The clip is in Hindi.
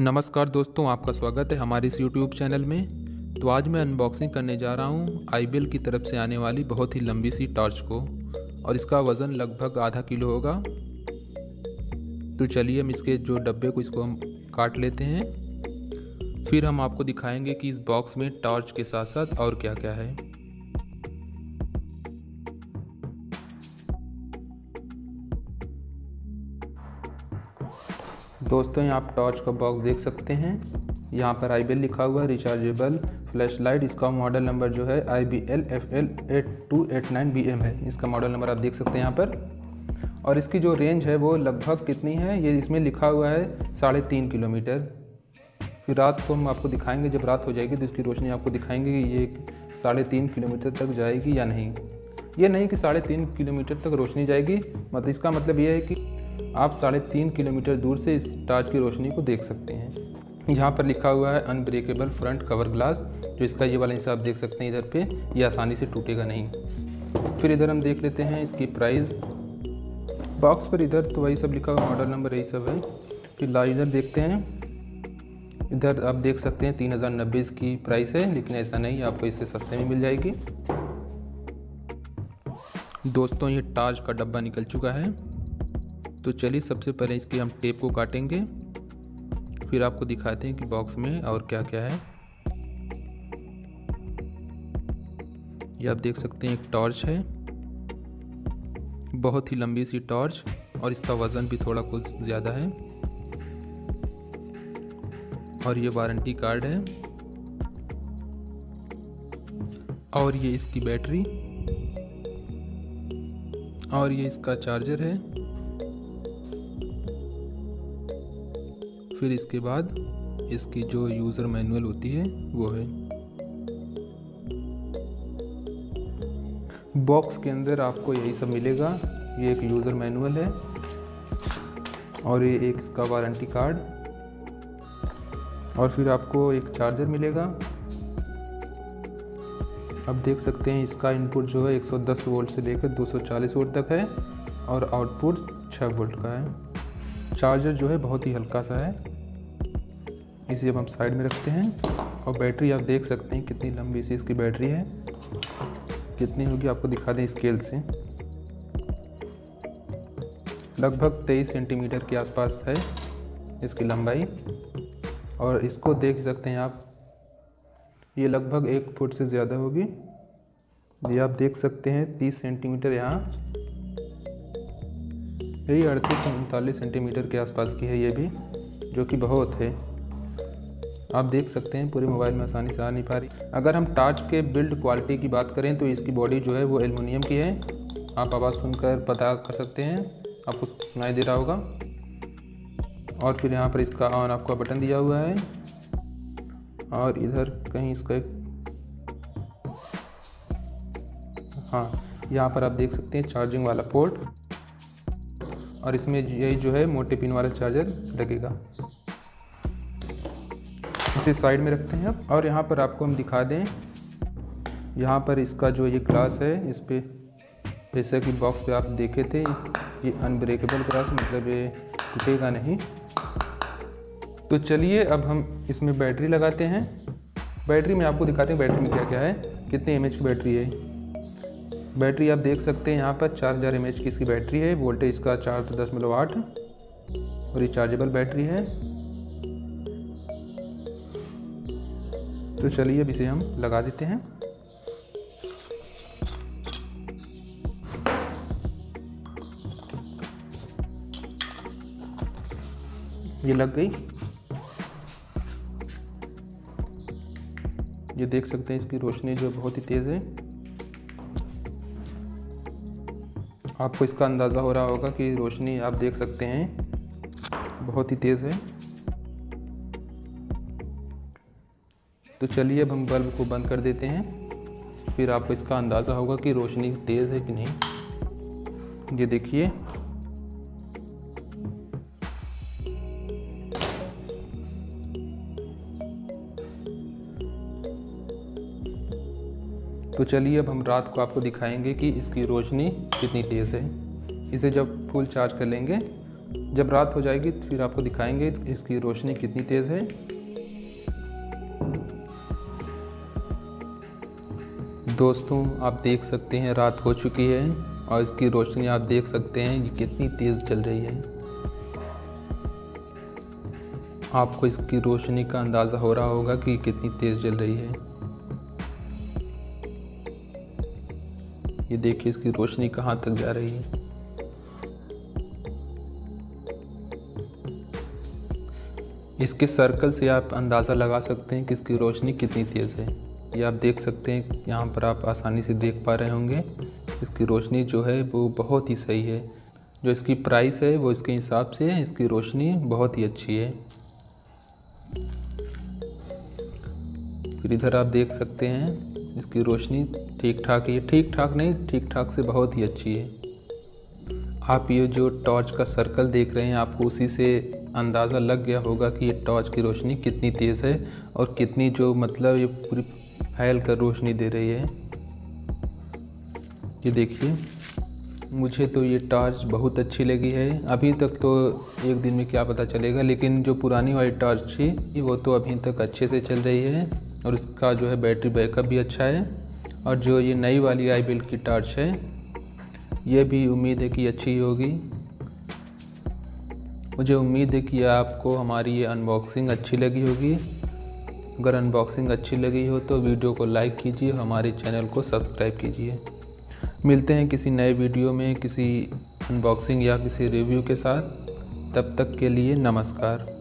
नमस्कार दोस्तों, आपका स्वागत है हमारे इस यूट्यूब चैनल में। तो आज मैं अनबॉक्सिंग करने जा रहा हूँ आई की तरफ़ से आने वाली बहुत ही लंबी सी टॉर्च को। और इसका वज़न लगभग आधा किलो होगा। तो चलिए हम इसके जो डब्बे को इसको हम काट लेते हैं। फिर हम आपको दिखाएँगे कि इस बॉक्स में टॉर्च के साथ साथ और क्या क्या है। दोस्तों, यहाँ आप टॉर्च का बॉक्स देख सकते हैं। यहाँ पर आई लिखा हुआ है रिचार्जेबल फ्लैश लाइट इसका मॉडल नंबर जो है I B L F L eight two eight nine B M है। इसका मॉडल नंबर आप देख सकते हैं यहाँ पर। और इसकी जो रेंज है वो लगभग कितनी है? ये इसमें लिखा हुआ है साढ़े तीन किलोमीटर। फिर रात को हम आपको दिखाएँगे, जब रात हो जाएगी तो इसकी रोशनी आपको दिखाएँगे कि ये साढ़े तीन किलोमीटर तक जाएगी या नहीं। ये नहीं कि साढ़े तीन किलोमीटर तक रोशनी जाएगी मतलब इसका मतलब ये है कि आप साढ़े तीन किलोमीटर दूर से इस टार्च की रोशनी को देख सकते हैं। यहाँ पर लिखा हुआ है अनब्रेकेबल फ्रंट कवर ग्लास जो इसका ये वाला हिस्सा आप देख सकते हैं इधर पे, ये आसानी से टूटेगा नहीं। फिर इधर हम देख लेते हैं इसकी प्राइस बॉक्स पर इधर तो वही सब लिखा हुआ मॉडल नंबर यही सब है। फिर ला इधर देखते हैं। इधर आप देख सकते हैं तीन हज़ार नब्बे इसकी प्राइस है, लेकिन ऐसा नहीं, आपको इससे सस्ते में मिल जाएगी। दोस्तों, ये टार्च का डब्बा निकल चुका है। तो चलिए सबसे पहले इसकी हम टेप को काटेंगे। फिर आपको दिखाते हैं कि बॉक्स में और क्या क्या है। ये आप देख सकते हैं, एक टॉर्च है। बहुत ही लंबी सी टॉर्च और इसका वज़न भी थोड़ा कुछ ज़्यादा है। और ये वारंटी कार्ड है। और ये इसकी बैटरी। और ये इसका चार्जर है। फिर इसके बाद इसकी जो यूज़र मैनुअल होती है, वो है। बॉक्स के अंदर आपको यही सब मिलेगा। ये एक यूज़र मैनुअल है और ये एक इसका वारंटी कार्ड और फिर आपको एक चार्जर मिलेगा। अब देख सकते हैं इसका इनपुट जो है 110 वोल्ट से लेकर 240 वोल्ट तक है और आउटपुट 6 वोल्ट का है। चार्जर जो है बहुत ही हल्का सा है। इसे अब हम साइड में रखते हैं और बैटरी आप देख सकते हैं कितनी लंबी सी इसकी बैटरी है। कितनी होगी आपको दिखा दें स्केल से। लगभग तेईस सेंटीमीटर के आसपास है इसकी लंबाई। और इसको देख सकते हैं आप, ये लगभग एक फुट से ज़्यादा होगी। ये आप देख सकते हैं तीस सेंटीमीटर यहाँ यही अड़तीस उनतालीस सेंटीमीटर के आसपास की है ये भी, जो कि बहुत है। आप देख सकते हैं, पूरे मोबाइल में आसानी से आ नहीं पा रही। अगर हम टार्च के बिल्ड क्वालिटी की बात करें तो इसकी बॉडी जो है वो एलुमिनियम की है। आप आवाज़ सुनकर पता कर सकते हैं। आपको सुनाई दे रहा होगा। और फिर यहाँ पर इसका ऑन ऑफ़ का बटन दिया हुआ है। और इधर कहीं इसका एक हाँ यहाँ पर आप देख सकते हैं चार्जिंग वाला पोर्ट और इसमें यही जो है मोटे पिन वाला चार्जर लगेगा। इसे साइड में रखते हैं अब और यहाँ पर आपको हम दिखा दें, यहाँ पर इसका जो ये ग्लास है, इस पर जैसा कि बॉक्स पे आप देखे थे, ये अनब्रेकेबल ग्लास मतलब ये टूटेगा नहीं। तो चलिए अब हम इसमें बैटरी लगाते हैं। बैटरी में आपको दिखाते हैं, बैटरी में क्या क्या है, कितने एम की बैटरी है। बैटरी आप देख सकते हैं यहाँ पर चार हज़ार एम की इसकी बैटरी है, वोल्टेज का चार सौ दस मिलो आठ, और रिचार्जेबल बैटरी है। तो चलिए अब इसे हम लगा देते हैं। ये लग गई। ये देख सकते हैं इसकी रोशनी जो बहुत ही तेज़ है। आपको इसका अंदाज़ा हो रहा होगा कि रोशनी आप देख सकते हैं, बहुत ही तेज़ है। तो चलिए अब हम बल्ब को बंद कर देते हैं। फिर आपको इसका अंदाज़ा होगा कि रोशनी तेज़ है कि नहीं। ये देखिए। तो चलिए अब हम रात को आपको दिखाएँगे कि इसकी रोशनी कितनी तेज़ है। इसे जब फुल चार्ज कर लेंगे, जब रात हो जाएगी तो फिर आपको दिखाएँगे इसकी रोशनी कितनी तेज़ है। दोस्तों, आप देख सकते हैं रात हो चुकी है और इसकी रोशनी आप देख सकते हैं कि कितनी तेज़ चल रही है। आपको इसकी रोशनी का अंदाज़ा हो रहा होगा कि कितनी तेज़ जल रही है। ये देखिए इसकी रोशनी कहाँ तक जा रही है। इसके सर्कल से आप अंदाज़ा लगा सकते हैं कि इसकी रोशनी कितनी तेज़ है। ये आप देख सकते हैं, यहाँ पर आप आसानी से देख पा रहे होंगे, इसकी रोशनी जो है वो बहुत ही सही है। जो इसकी प्राइस है, वो इसके हिसाब से है, इसकी रोशनी बहुत ही अच्छी है। फिर इधर आप देख सकते हैं इसकी रोशनी ठीक ठाक है। ठीक ठाक नहीं ठीक ठाक से बहुत ही अच्छी है। आप ये जो टॉर्च का सर्कल देख रहे हैं, आपको उसी से अंदाज़ा लग गया होगा कि ये टॉर्च की रोशनी कितनी तेज़ है और कितनी जो मतलब ये पूरी फैल कर रोशनी दे रही है। ये देखिए, मुझे तो ये टॉर्च बहुत अच्छी लगी है। अभी तक तो एक दिन में क्या पता चलेगा, लेकिन जो पुरानी वाली टॉर्च थी, वो तो अभी तक अच्छे से चल रही है। और इसका जो है बैटरी बैकअप भी अच्छा है और जो ये नई वाली आई बिल्ड की टॉर्च है, ये भी उम्मीद है कि अच्छी होगी। मुझे उम्मीद है कि आपको हमारी ये अनबॉक्सिंग अच्छी लगी होगी। अगर अनबॉक्सिंग अच्छी लगी हो तो वीडियो को लाइक कीजिए हमारे चैनल को सब्सक्राइब कीजिए। मिलते हैं किसी नए वीडियो में, किसी अनबॉक्सिंग या किसी रिव्यू के साथ। तब तक के लिए नमस्कार।